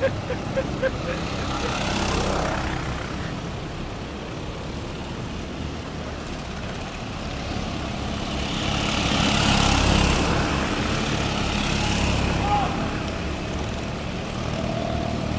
Ha ha ha ha!